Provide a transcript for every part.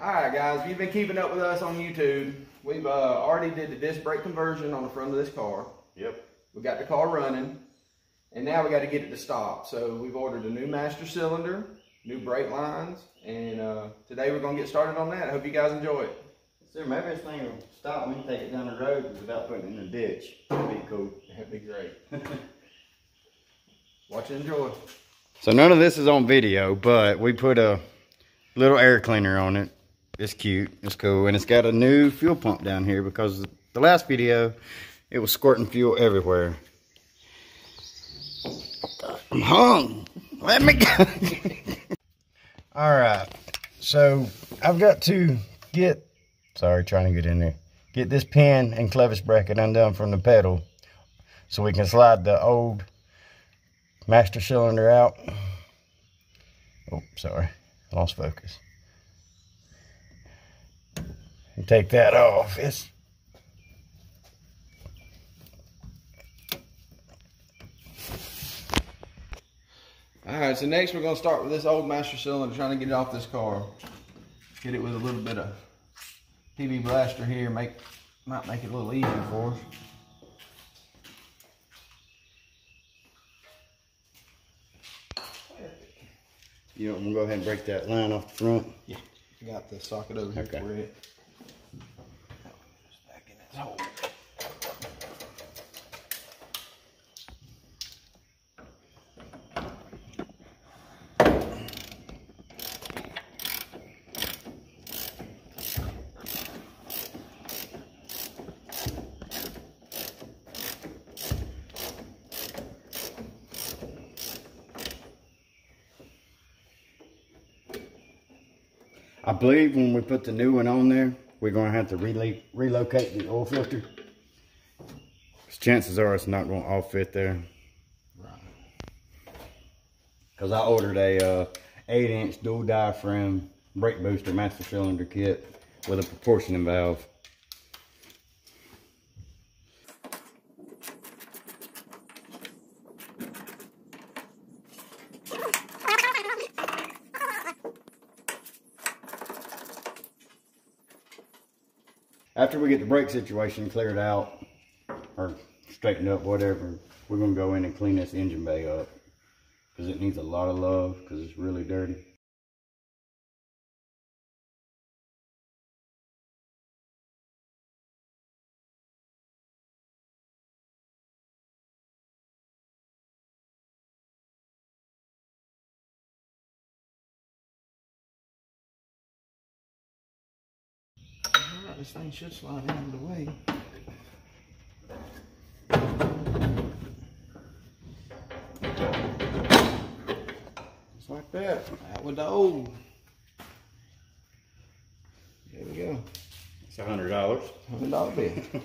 All right, guys, if you've been keeping up with us on YouTube, we've uh, already did the disc brake conversion on the front of this car. Yep. We got the car running, and now we got to get it to stop. So we've ordered a new master cylinder, new brake lines, and uh, today we're gonna get started on that. I hope you guys enjoy it. Sir, maybe this thing will stop when you take it down the road without putting it in the ditch. That'd be cool. That'd be great. Watch and enjoy. So none of this is on video, but we put a little air cleaner on it. It's cute. It's cool. And it's got a new fuel pump down here because the last video, it was squirting fuel everywhere. I'm hung. Let me go. All right. So I've got to get, sorry, trying to get in there. Get this pin and clevis bracket undone from the pedal so we can slide the old master cylinder out. Oh, sorry, lost focus. And take that off. It's All right, so next we're gonna start with this old master cylinder, trying to get it off this car. Get it with a little bit of PB Blaster here, make might make it a little easier for us. you know, I'm gonna go ahead and break that line off the front. Yeah, got the socket over here Okay. for it. I believe when we put the new one on there, we're gonna have to relo- relocate the oil filter. chances are it's not gonna all fit there. Right. Cause I ordered a uh, eight inch dual diaphragm brake booster master cylinder kit with a proportioning valve. After we get the brake situation cleared out or straightened up, whatever, we're gonna go in and clean this engine bay up because it needs a lot of love because it's really dirty. This thing should slide out of the way. Just like that. Out with the old. There we go. It's a hundred dollars. Hundred dollar bill.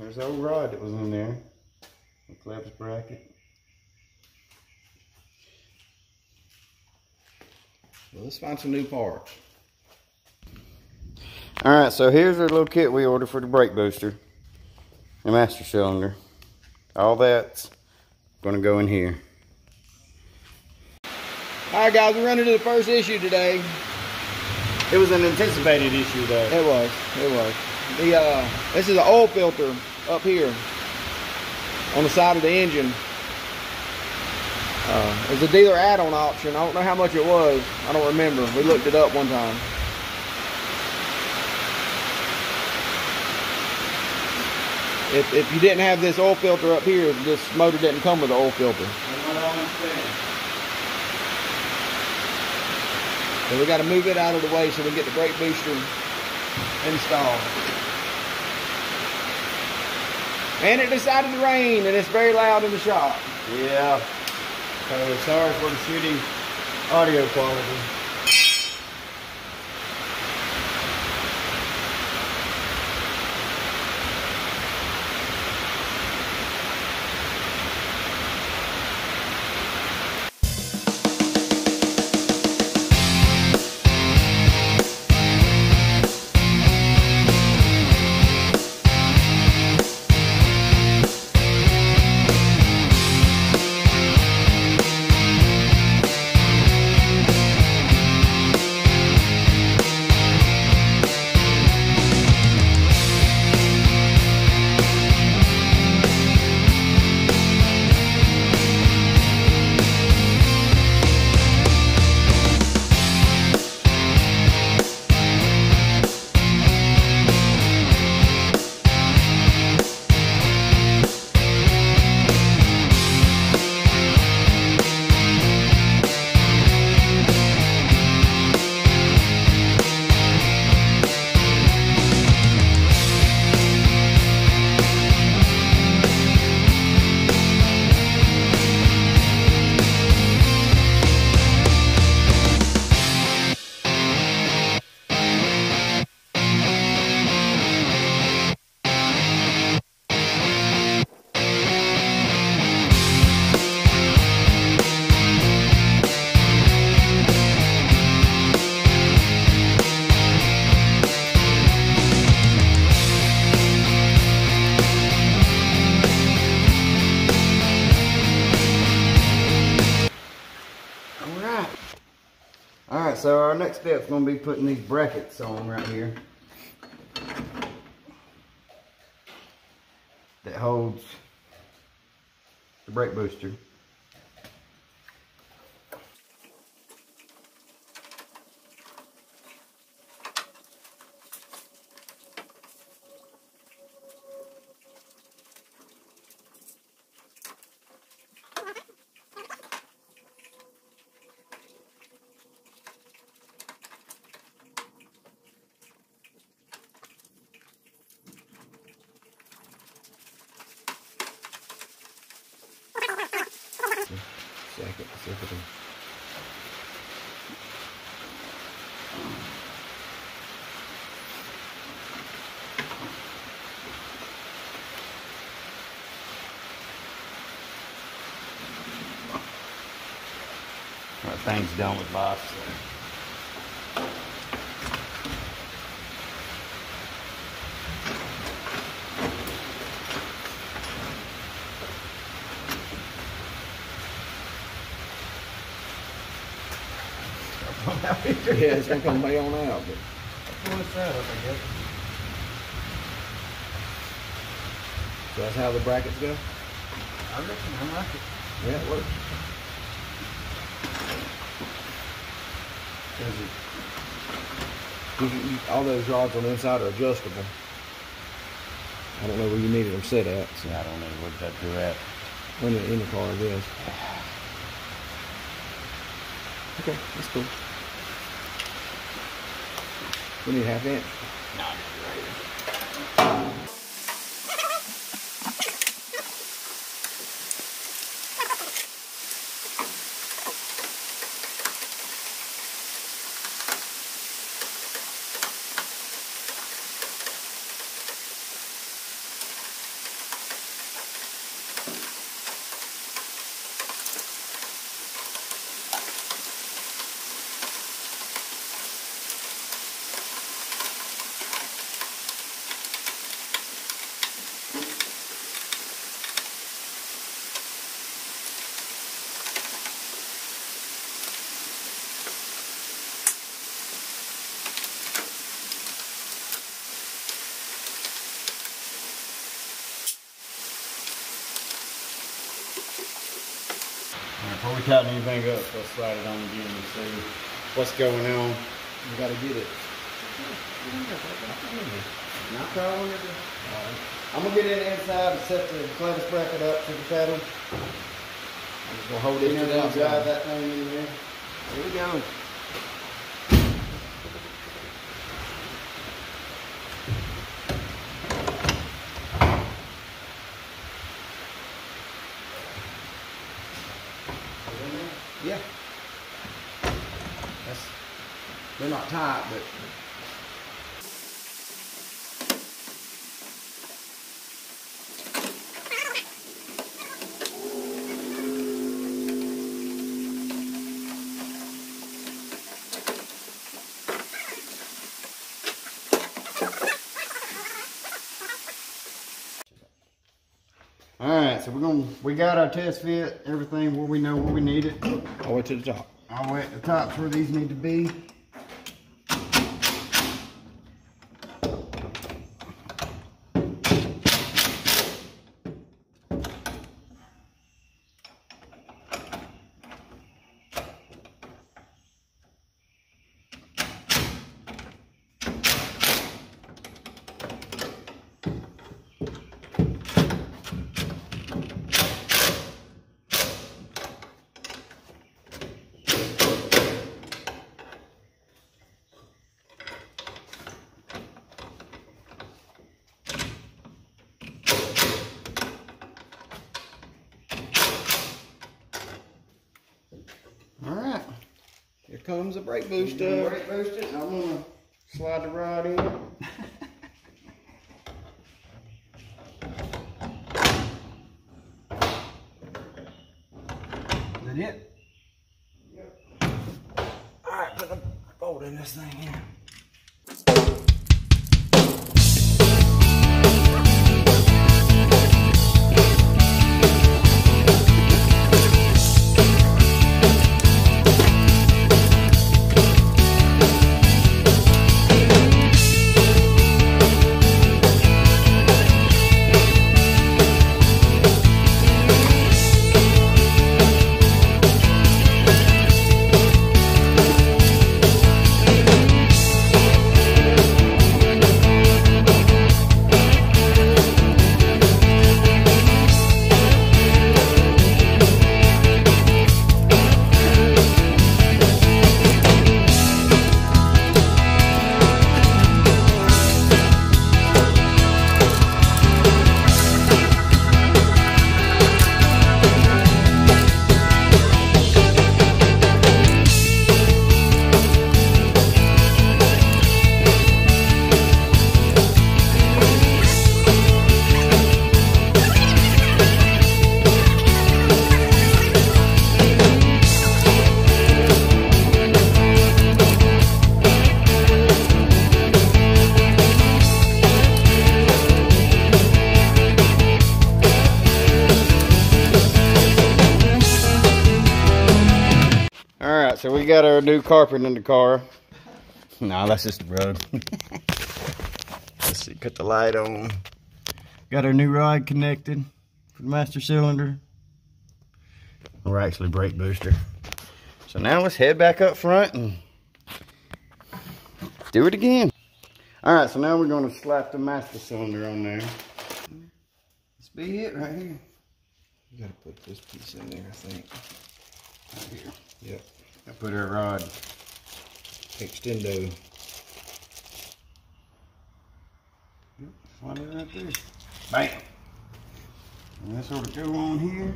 There's the old rod that was in there. The clevis bracket. Well, let's find some new parts. All right, so here's our little kit we ordered for the brake booster, the master cylinder. All that's gonna go in here. All right, guys, we're running to the first issue today. It was an anticipated issue though. It was. It was. The uh, this is an oil filter up here on the side of the engine. Uh, it was a dealer add-on option. I don't know how much it was. I don't remember. We looked it up one time. If, if you didn't have this oil filter up here, this motor didn't come with an oil filter. So we got to move it out of the way so we can get the brake booster installed. And it decided to rain, and it's very loud in the shop. Yeah. So sorry for the shitty audio quality. So our next step is going to be putting these brackets on right here. That holds the brake booster. Thing's done with boss. Yeah, it's gonna come way on out, but What's that up, I guess? so that's how the brackets go? I reckon I like it. Yeah, it works. Does it- you can- you- All those rods on the inside are adjustable. I don't know where you needed them set at, so See, I don't know where that do at. in the, in the car it is. Okay, that's cool. We need half inch. All tighten anything up, let's slide it on again and see what's going on. You gotta get it. Not it. I'm gonna get in the inside and set the clevis bracket up to the pedal. I'm just gonna hold it Then to the I'll drive that thing in there. Here we go. All right, so we're gonna we got our test fit, everything where we know where we need it. All the way to the top. All the way at the tops where these need to be. All right. Here comes a brake booster. Brake boost it, and I'm gonna slide the rod in. So we got our new carpet in the car. No, that's just the rug. Let's see, cut the light on. Got our new rod connected for the master cylinder. Or actually brake booster. So now let's head back up front and do it again. All right, so now we're gonna slap the master cylinder on there. This be it right here. You gotta put this piece in there, I think. Right here. Yep. I put our rod. Extendo. Slide it right there. Bam. And this sort of go on here.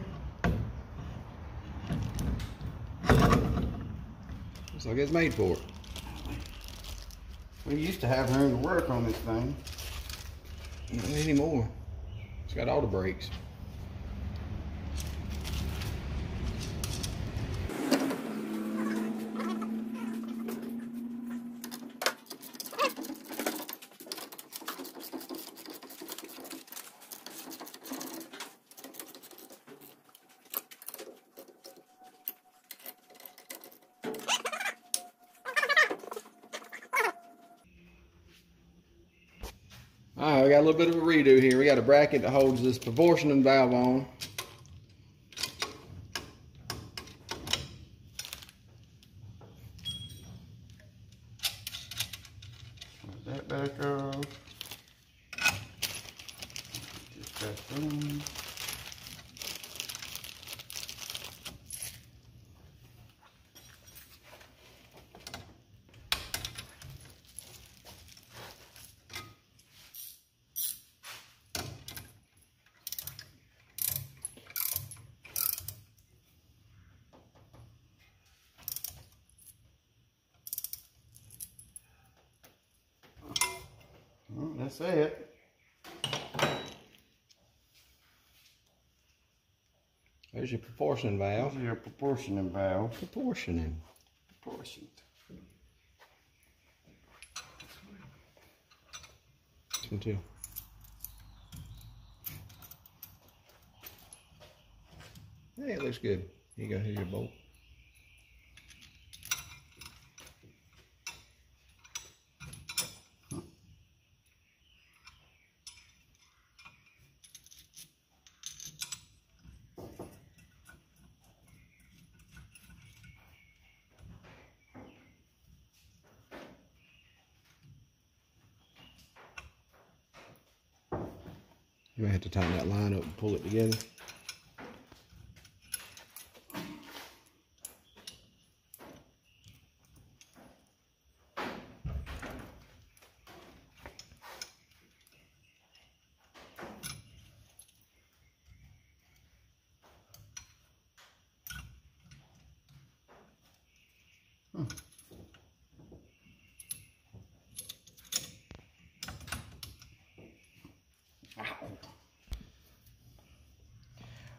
Looks like it's made for it. We used to have room to work on this thing. Not anymore. It's got all the brakes. We got a little bit of a redo here. We got a bracket that holds this proportioning valve on. Put that back off. Just that on. Well, that's it. There's your proportioning valve. Those are your proportioning valve. Proportioning. Proportioned. This one too. Hey, it looks good. Here you go. Here's your bolt. Tighten that line up and pull it together.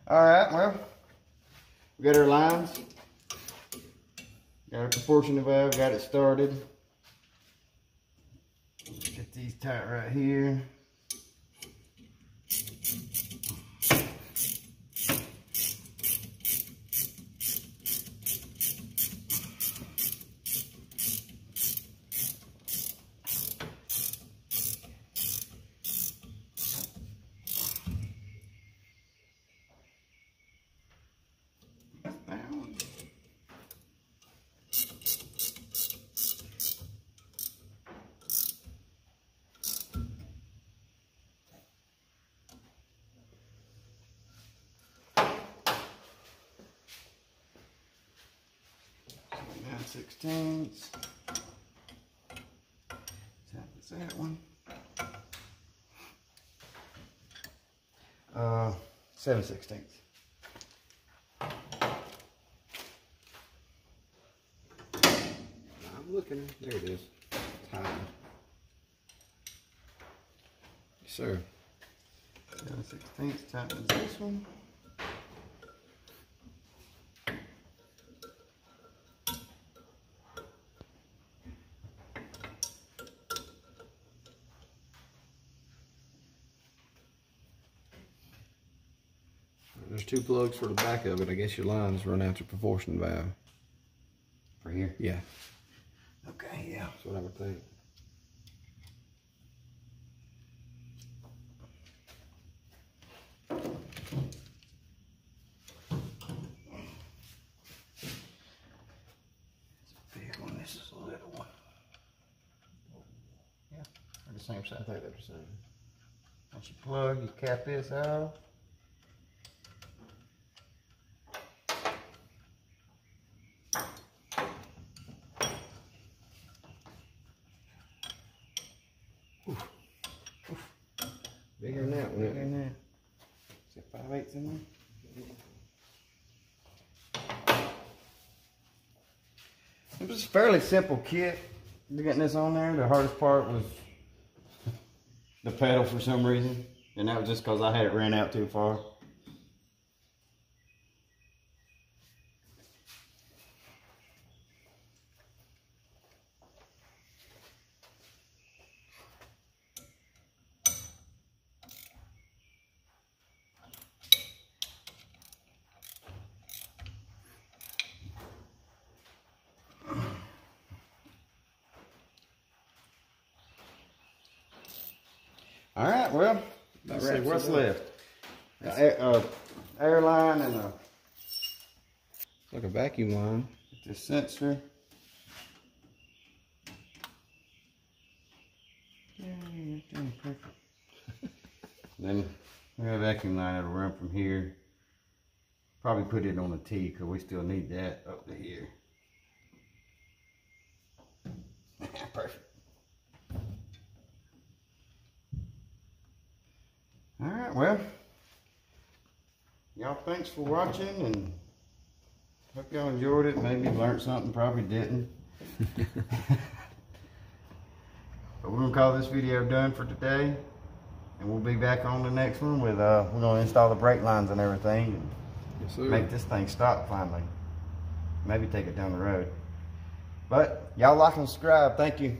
All right, well, we got our lines. Got our proportion valve, got it started. Get these tight right here. Down. Sixteenths. That was that one. Uh, seven sixteenths. I'm looking. There it is. Tighten. Yes, sir. Seven sixteenths tightens this one. There's two plugs for the back of it. I guess your lines run out your proportion valve. For here? Yeah, Okay, yeah. that's what I would think. Big one, this is a little one. Yeah, the same I think they're the same. Once you plug, you cap this out. Bigger than that one. Bigger than that. Is it five eighths in there? It was a fairly simple kit. Getting this on there, the hardest part was the pedal for some reason. And that was just because I had it ran out too far. All right, well, let's see what's left. A uh, airline and a like a vacuum line. the sensor. Yeah, you're doing perfect. then we have a vacuum line that'll run from here. Probably put it on a T because we still need that up to here. perfect. Right, well, y'all thanks for watching and hope y'all enjoyed it. Maybe learned something, probably didn't. but we're gonna call this video done for today. And we'll be back on the next one with, uh, we're gonna install the brake lines and everything Yes, and make this thing stop finally. Maybe take it down the road. But y'all like and subscribe. Thank you.